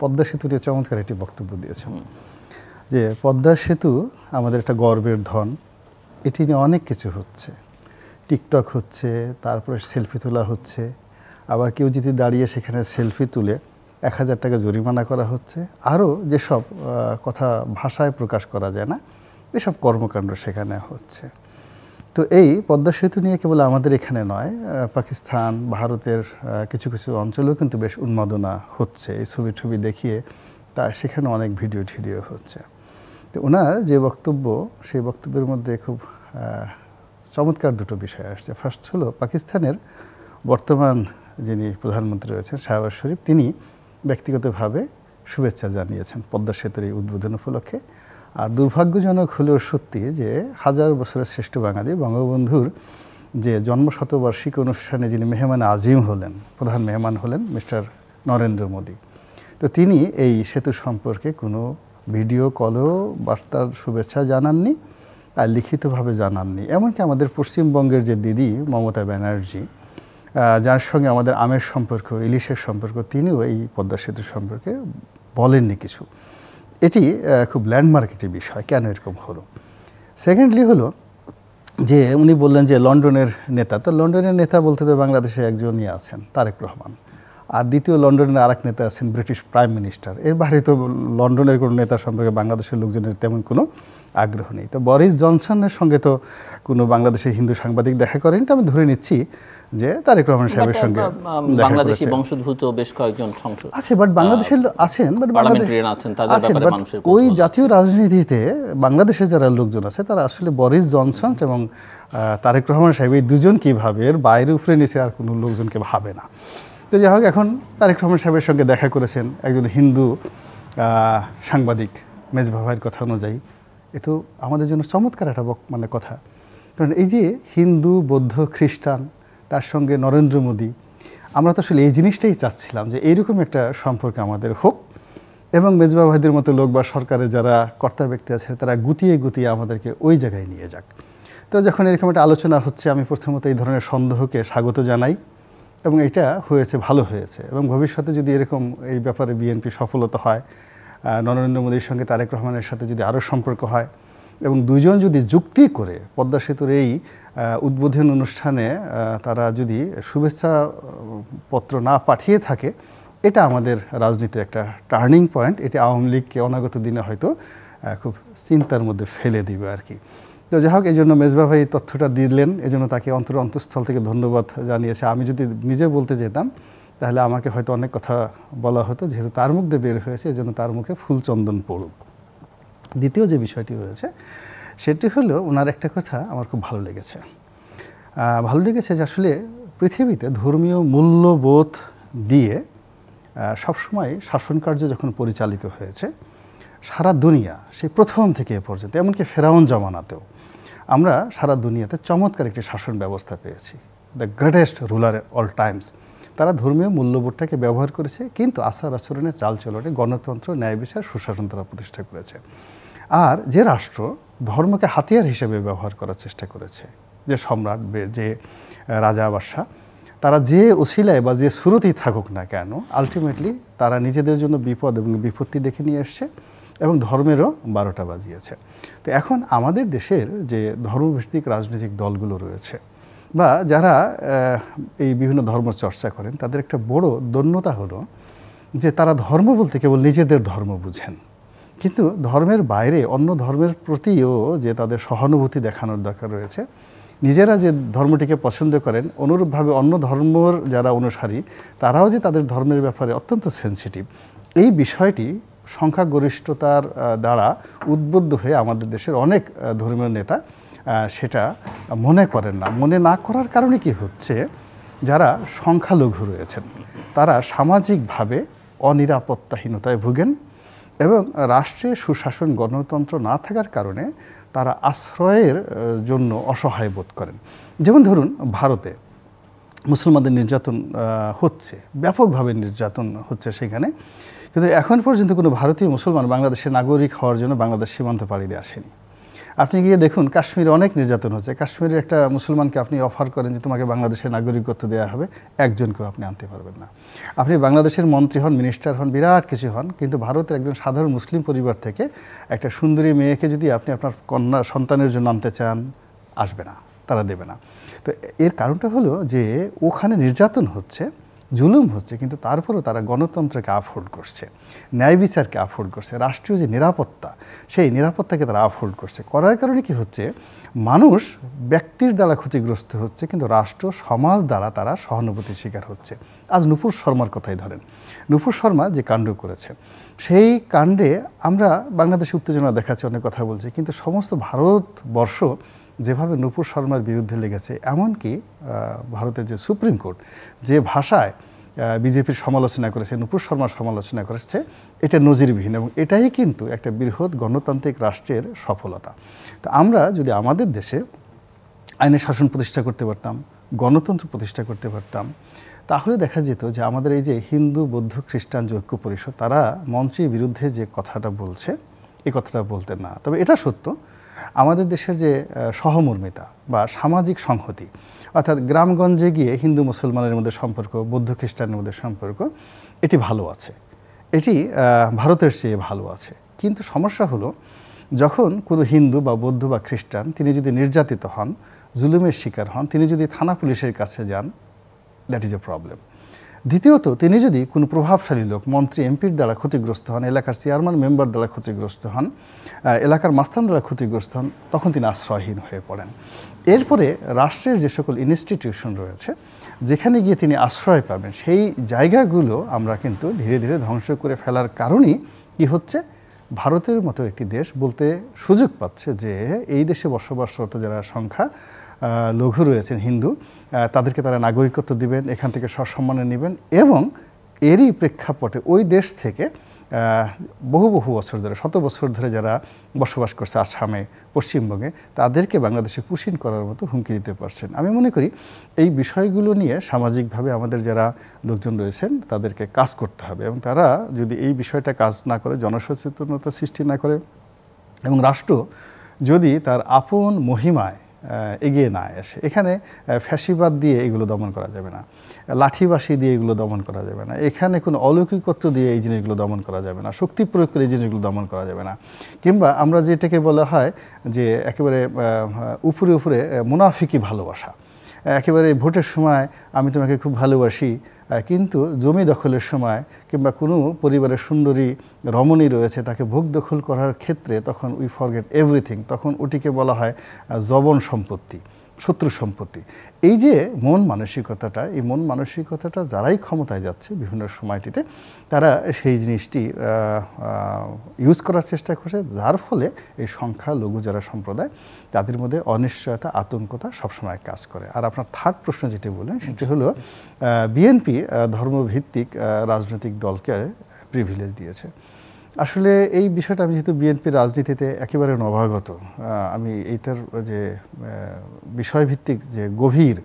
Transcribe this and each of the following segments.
পদ্মা সেতু নিয়ে চমৎকার একটি বক্তব্য দিয়েছেন। যে পদ্মা সেতু আমাদের একটা গর্বের ধন। এটি নিয়ে অনেক কিছু হচ্ছে। টিকটক হচ্ছে, তারপরে সেলফি তোলা হচ্ছে। আবার কেউ যদি দাঁড়িয়ে সেখানে সেলফি তুলে এক হাজার টাকা জরিমানা করা হচ্ছে। আরও যেসব কথা ভাষায় প্রকাশ করা যায় না, এসব কর্মকাণ্ড সেখানে হচ্ছে। তো এই পদ্মা সেতু নিয়ে কেবল আমাদের এখানে নয় পাকিস্তান, ভারতের কিছু কিছু অঞ্চলেও কিন্তু বেশ উন্মাদনা হচ্ছে। এই ছবি ছবি দেখিয়ে তা সেখানে অনেক ভিডিও ঠিডিও হচ্ছে। তো ওনার যে বক্তব্য, সেই বক্তব্যের মধ্যে খুব চমৎকার দুটো বিষয় আসছে। ফার্স্ট হলো পাকিস্তানের বর্তমান যিনি প্রধানমন্ত্রী রয়েছেন, শাহবাজ শরীফ, তিনি ব্যক্তিগতভাবে শুভেচ্ছা জানিয়েছেন পদ্মা সেতুর এই উদ্বোধন উপলক্ষে। আর দুর্ভাগ্যজনক হলেও সত্যি যে হাজার বছরের শ্রেষ্ঠ বাঙালি বঙ্গবন্ধুর যে জন্মশতবার্ষিকী অনুষ্ঠানে যিনি মেহমান আজিম হলেন, প্রধান মেহমান হলেন মিস্টার নরেন্দ্র মোদী। তো তিনি এই সেতু সম্পর্কে কোনো ভিডিও কলও, বার্তার শুভেচ্ছা জানাননি আর লিখিতভাবে জানাননি। এমনকি আমাদের পশ্চিমবঙ্গের যে দিদি মমতা ব্যানার্জি যার সঙ্গে আমাদের আমের সম্পর্ক, ইলিশের সম্পর্ক, তিনিও এই পদ্মা সেতু সম্পর্কে বলেননি কিছু। এটি খুব ল্যান্ডমার্ক একটি বিষয়, কেন এরকম হলো? সেকেন্ডলি হলো যে উনি বললেন যে লন্ডনের নেতা, তো লন্ডনের নেতা বলতে তো বাংলাদেশে একজনই আছেন, তারেক রহমান। আর দ্বিতীয় লন্ডনের আরেক নেতা আছেন ব্রিটিশ প্রাইম মিনিস্টার। এর বাইরে তো লন্ডনের কোনো নেতা সম্পর্কে বাংলাদেশের লোকজনের তেমন কোনো আগ্রহ নেই। তো বরিস জনসনের সঙ্গে তো কোনো বাংলাদেশের হিন্দু সাংবাদিক দেখা করেন তো আমি ধরে নিচ্ছি যে তারেক রহমান সাহেবের সঙ্গে বাংলাদেশি বংশোদ্ভূত বেশ কয়েকজন সংসদ আছে বাট বাংলাদেশের আছেন বাট বাংলাদেশ Parliamentarian আছেন, তাদের ব্যাপারে মানুষের ওই জাতীয় রাজনীতিতে বাংলাদেশের যারা লোকজন আছে তারা আসলে বরিস জনসন এবং তারেক রহমান সাহেব এই দুজন কীভাবে এর বাইরে উপরে নিচে আর কোনো লোকজনকে ভাবে না। তো যাই হোক এখন তারেক রহমান সাহেবের সঙ্গে দেখা করেছেন একজন হিন্দু সাংবাদিক মেজবা ভাইয়ের কথা অনুযায়ী। এ তো আমাদের জন্য চমৎকার একটা মানে কথা। কারণ এই যে হিন্দু, বৌদ্ধ, খ্রিস্টান, তার সঙ্গে নরেন্দ্র মোদী, আমরা তো আসলে এই জিনিসটাই চাচ্ছিলাম যে এইরকম একটা সম্পর্ক আমাদের হোক এবং মেজবা ভাইদের মতো লোক বা সরকারের যারা কর্তা ব্যক্তি আছে, তারা গুতিয়ে গুতিয়ে আমাদেরকে ওই জায়গায় নিয়ে যাক। তো যখন এরকম একটা আলোচনা হচ্ছে, আমি প্রথমত এই ধরনের সন্দেহকে স্বাগত জানাই এবং এটা হয়েছে, ভালো হয়েছে এবং ভবিষ্যতে যদি এরকম এই ব্যাপারে বিএনপি সফলতা হয় নরেন্দ্র মোদীর সঙ্গে তারেক রহমানের সাথে যদি আরও সম্পর্ক হয় এবং দুইজন যদি যুক্তি করে পদ্মা সেতুর এই উদ্বোধন অনুষ্ঠানে তারা যদি শুভেচ্ছা পত্র না পাঠিয়ে থাকে, এটা আমাদের রাজনীতির একটা টার্নিং পয়েন্ট। এটি আওয়ামী লীগকে অনাগত দিনে হয়তো খুব চিন্তার মধ্যে ফেলে দিবে আর কি। তো যাই হোক, এই জন্য মেজবা ভাই তথ্যটা দিলেন, এই জন্য তাকে অন্তর অন্তঃস্থল থেকে ধন্যবাদ জানিয়েছে। আমি যদি নিজে বলতে যেতাম তাহলে আমাকে হয়তো অনেক কথা বলা হতো, যেহেতু তার মুখ দিয়ে বের হয়েছে এই জন্য তার মুখে ফুলচন্দন পড়ুক। দ্বিতীয় যে বিষয়টি রয়েছে, সেটি হলো ওনার একটা কথা আমার খুব ভালো লেগেছে। ভালো লেগেছে যে আসলে পৃথিবীতে ধর্মীয় মূল্যবোধ দিয়ে সবসময় শাসন কার্য যখন পরিচালিত হয়েছে, সারা দুনিয়া সেই প্রথম থেকে এ পর্যন্ত, এমনকি ফেরাউন জমানাতেও আমরা সারা দুনিয়াতে চমৎকার একটি শাসন ব্যবস্থা পেয়েছি। The greatest ruler all times তারা ধর্মীয় মূল্যবোধটাকে ব্যবহার করেছে, কিন্তু আচার আচরণে চালচলনে গণতন্ত্র, ন্যায় বিচার, সুশাসন তারা প্রতিষ্ঠা করেছে। আর যে রাষ্ট্র ধর্মকে হাতিয়ার হিসেবে ব্যবহার করার চেষ্টা করেছে, যে সম্রাট যে রাজা বাদশাহ, তারা যে ওসিলায় বা যে শুরুতেই থাকুক না কেন আলটিমেটলি তারা নিজেদের জন্য বিপদ এবং বিপত্তি ডেকে নিয়ে এসছে এবং ধর্মেরও বারোটা বাজিয়েছে। তো এখন আমাদের দেশের যে ধর্মভিত্তিক রাজনৈতিক দলগুলো রয়েছে বা যারা এই বিভিন্ন ধর্ম চর্চা করেন, তাদের একটা বড় দন্যতা হলো যে তারা ধর্ম বলতে কেবল নিজেদের ধর্ম বুঝেন। কিন্তু ধর্মের বাইরে অন্য ধর্মের প্রতিও যে তাদের সহানুভূতি দেখানোর দরকার রয়েছে, নিজেরা যে ধর্মটিকে পছন্দ করেন, অনুরূপভাবে অন্য ধর্মর যারা অনুসারী, তারাও যে তাদের ধর্মের ব্যাপারে অত্যন্ত সেন্সিটিভ এই বিষয়টি সংখ্যাগরিষ্ঠতার দ্বারা উদ্বুদ্ধ হয়ে আমাদের দেশের অনেক ধর্মীয় নেতা সেটা মনে করেন না। মনে না করার কারণে কি হচ্ছে, যারা সংখ্যালঘু রয়েছেন, তারা সামাজিকভাবে অনিরাপত্তাহীনতায় ভুগেন এবং রাষ্ট্রে সুশাসন, গণতন্ত্র না থাকার কারণে তারা আশ্রয়ের জন্য অসহায় বোধ করেন। যেমন ধরুন, ভারতে মুসলমানদের নির্যাতন হচ্ছে, ব্যাপকভাবে নির্যাতন হচ্ছে সেখানে। কিন্তু এখন পর্যন্ত কোনো ভারতীয় মুসলমান বাংলাদেশের নাগরিক হওয়ার জন্য বাংলাদেশ সীমান্ত পাড়ি দিয়ে আসেনি। আপনি গিয়ে দেখুন, কাশ্মীরে অনেক নির্যাতন হচ্ছে। কাশ্মীরের একটা মুসলমানকে আপনি অফার করেন যে তোমাকে বাংলাদেশের নাগরিকত্ব দেওয়া হবে, একজনকেও আপনি আনতে পারবেন না। আপনি বাংলাদেশের মন্ত্রী হন মিনিস্টার হন, বিরাট কিছু হন, কিন্তু ভারতের একজন সাধারণ মুসলিম পরিবার থেকে একটা সুন্দরী মেয়েকে যদি আপনি আপনার কন্যা, সন্তানের জন্য আনতে চান, আসবে না, তারা দেবে না। তো এর কারণটা হলো যে ওখানে নির্যাতন হচ্ছে জুলুম হচ্ছে, কিন্তু তারপরেও তারা গণতন্ত্রকে আফোর্ড করছে, ন্যায় বিচারকে আফোর্ড করছে, রাষ্ট্রীয় যে নিরাপত্তা, সেই নিরাপত্তাকে তারা আফোর্ড করছে। করার কারণে কি হচ্ছে? মানুষ ব্যক্তির দ্বারা ক্ষতিগ্রস্ত হচ্ছে, কিন্তু রাষ্ট্র, সমাজ দ্বারা তারা সহানুভূতির শিকার হচ্ছে। আজ নুপুর শর্মার কথাই ধরেন। নুপুর শর্মা যে কাণ্ড করেছে, সেই কাণ্ডে আমরা বাংলাদেশে উত্তেজনা দেখাচ্ছি, অনেক কথা বলছি, কিন্তু সমস্ত ভারতবর্ষ যেভাবে নূপুর শর্মার বিরুদ্ধে লেগেছে, এমনকি ভারতের যে সুপ্রিম কোর্ট, যে ভাষায় বিজেপির সমালোচনা করেছে, নূপুর শর্মার সমালোচনা করেছে, এটা নজিরবিহীন এবং এটাই কিন্তু একটা বৃহৎ গণতান্ত্রিক রাষ্ট্রের সফলতা। তো আমরা যদি আমাদের দেশে আইনের শাসন প্রতিষ্ঠা করতে পারতাম, গণতন্ত্র প্রতিষ্ঠা করতে পারতাম, তাহলে দেখা যেত যে আমাদের এই যে হিন্দু, বৌদ্ধ, খ্রিস্টান যে ঐক্য পরিষদ, তারা মন্ত্রীর বিরুদ্ধে যে কথাটা বলছে এই কথাটা বলতেন না। তবে এটা সত্য আমাদের দেশের যে সহমর্মিতা বা সামাজিক সংহতি, অর্থাৎ গ্রামগঞ্জে গিয়ে হিন্দু মুসলমানের মধ্যে সম্পর্ক, বৌদ্ধ খ্রিস্টানের মধ্যে সম্পর্ক, এটি ভালো আছে। এটি ভারতের চেয়ে ভালো আছে। কিন্তু সমস্যা হলো, যখন কোনো হিন্দু বা বৌদ্ধ বা খ্রিস্টান তিনি যদি নির্যাতিত হন, জুলুমের শিকার হন, তিনি যদি থানা পুলিশের কাছে যান দ্যাট ইজ এ প্রবলেম দ্বিতীয়ত, তিনি যদি কোনো প্রভাবশালী লোক, মন্ত্রী, এমপির দ্বারা ক্ষতিগ্রস্ত হন, এলাকার চেয়ারম্যান, মেম্বার দ্বারা ক্ষতিগ্রস্ত হন এলাকার মাস্তান দ্বারা ক্ষতিগ্রস্ত হন, তখন তিনি আশ্রয়হীন হয়ে পড়েন। এরপরে রাষ্ট্রের যে সকল ইনস্টিটিউশন রয়েছে, যেখানে গিয়ে তিনি আশ্রয় পাবেন, সেই জায়গাগুলো আমরা কিন্তু ধীরে ধীরে ধ্বংস করে ফেলার কারণেই কি হচ্ছে? ভারতের মতো একটি দেশ বলতে সুযোগ পাচ্ছে যে, এই দেশে বসবাসরত যারা সংখ্যা লঘু রয়েছেন হিন্দু তাদেরকে তারা নাগরিকত্ব দিবেন, এখান থেকে সসম্মানে নেবেন এবং এরই প্রেক্ষাপটে ওই দেশ থেকে বহু বহু বছর ধরে, শত বছর ধরে যারা বসবাস করছে আসামে, পশ্চিমবঙ্গে, তাদেরকে বাংলাদেশে পুষিন করার মতো হুমকি দিতে পারছেন। আমি মনে করি এই বিষয়গুলো নিয়ে সামাজিকভাবে আমাদের যারা লোকজন রয়েছেন, তাদেরকে কাজ করতে হবে এবং তারা যদি এই বিষয়টা কাজ না করে, জনসচেতনতা সৃষ্টি না করে এবং রাষ্ট্র যদি তার আপন মহিমায় এগিয়ে না আসে এখানে ফ্যাসিবাদ দিয়ে এগুলো দমন করা যাবে না। লাঠিবাসি দিয়ে এগুলো দমন করা যাবে না। এখানে কোনো অলৌকিকত্ব দিয়ে এই জিনিসগুলো দমন করা যাবে না। শক্তি প্রয়োগ করে এই জিনিসগুলো দমন করা যাবে না। কিংবা আমরা যেটাকে বলা হয় যে একেবারে উপরে উপরে মুনাফিকি ভালোবাসা। একেবারে ভোটের সময় আমি তোমাকে খুব ভালোবাসি কিন্তু জমি দখলের সময় কিংবা কোনো পরিবারের সুন্দরী রমণী রয়েছে, তাকে ভোগ দখল করার ক্ষেত্রে তখন উই ফরগেট এভরিথিং তখন ওটিকে বলা হয় জবন সম্পত্তি। শত্রু সম্পত্তি। এই যে মন মানসিকতাটা, এই মন মানসিকতাটা যারাই ক্ষমতায় যাচ্ছে বিভিন্ন সময়টিতে, তারা সেই জিনিসটি ইউজ করার চেষ্টা করছে, যার ফলে এই সংখ্যা, লঘু যারা সম্প্রদায়, তাদের মধ্যে অনিশ্চয়তা, আতঙ্কতা সবসময় কাজ করে। আর আপনার থার্ড প্রশ্ন যেটি বললেন, সেটি হলো বিএনপি ধর্মভিত্তিক রাজনৈতিক দলকে প্রিভিলেজ দিয়েছে। আসলে এই বিষয়টা, আমি যেহেতু বিএনপির রাজনীতিতে একেবারে নবাগত আমি এইটার যে বিষয়ভিত্তিক যে গভীর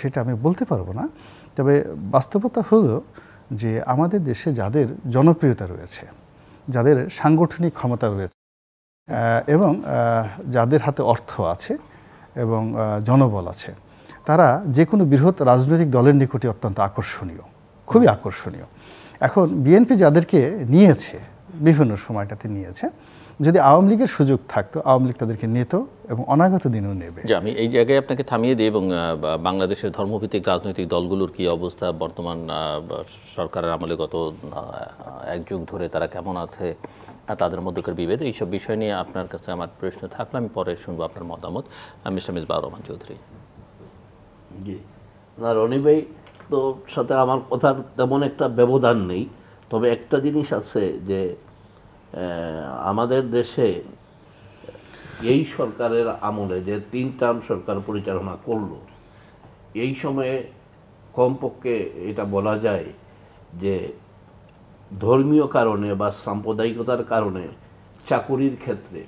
সেটা আমি বলতে পারব না। তবে বাস্তবতা হলো যে, আমাদের দেশে যাদের জনপ্রিয়তা রয়েছে, যাদের সাংগঠনিক ক্ষমতা রয়েছে এবং যাদের হাতে অর্থ আছে এবং জনবল আছে, তারা যে কোনো বৃহৎ রাজনৈতিক দলের নিকটে অত্যন্ত আকর্ষণীয়, খুবই আকর্ষণীয়। এখন বিএনপি যাদেরকে নিয়েছে বিভিন্ন সময়টাতে নিয়েছে। যদি আওয়ামী লীগের সুযোগ থাকতো আওয়ামী লীগ তাদেরকে নিত এবং অনাগত দিনেও নেবে। যে আমি এই জায়গায় আপনাকে থামিয়ে দিই এবং বাংলাদেশের ধর্মভিত্তিক রাজনৈতিক দলগুলোর কি অবস্থা বর্তমান সরকারের আমলে গত এক যুগ ধরে তারা কেমন আছে তাদের মধ্যকার বিভেদ এইসব বিষয় নিয়ে আপনার কাছে আমার প্রশ্ন থাকলে আমি পরে শুনব আপনার মতামত। মিস্টার মিসবাহ রহমান চৌধুরী। জি। না রনি ভাই তো সাথে আমার কথার তেমন একটা ব্যবধান নেই। তবে একটা জিনিস আছে যে আমাদের দেশে এই সরকারের আমলে যে তিন টার্ম সরকার পরিচালনা করল, এই সময়ে কমপক্ষে এটা বলা যায় যে, ধর্মীয় কারণে বা সাম্প্রদায়িকতার কারণে চাকুরির ক্ষেত্রে,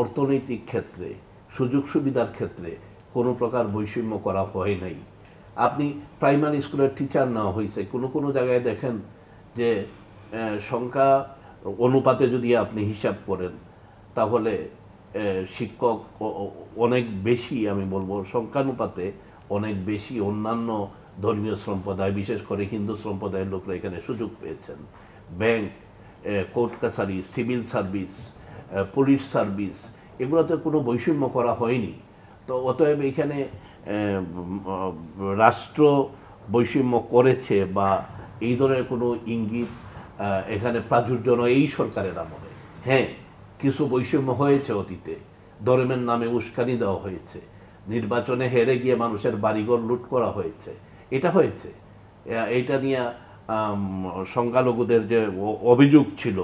অর্থনৈতিক ক্ষেত্রে, সুযোগ সুবিধার ক্ষেত্রে কোনো প্রকার বৈষম্য করা হয় নাই। আপনি প্রাইমারি স্কুলের টিচার নেওয়া হয়েছে, কোনো কোনো জায়গায় দেখেন যে সংখ্যা অনুপাতে যদি আপনি হিসাব করেন, তাহলে শিক্ষক অনেক বেশি, আমি বলব, সংখ্যানুপাতে অনেক বেশি অন্যান্য ধর্মীয় সম্প্রদায়, বিশেষ করে হিন্দু সম্প্রদায়ের লোকরা এখানে সুযোগ পেয়েছেন। ব্যাংক কোর্ট কাছারি, সিভিল সার্ভিস পুলিশ সার্ভিস, এগুলোতে কোনো বৈষম্য করা হয়নি। তো অতএব এখানে রাষ্ট্র বৈষম্য করেছে বা এই ধরনের কোনো ইঙ্গিত এখানে প্রাচুর্য নয়, এই সরকারের আমলে। হ্যাঁ কিছু বৈষম্য হয়েছে অতীতে। ধর্মের নামে উস্কানি দেওয়া হয়েছে। নির্বাচনে হেরে গিয়ে মানুষের বাড়িঘর লুট করা হয়েছে। এটা হয়েছে। এটা নিয়ে সংখ্যালঘুদের যে অভিযোগ ছিল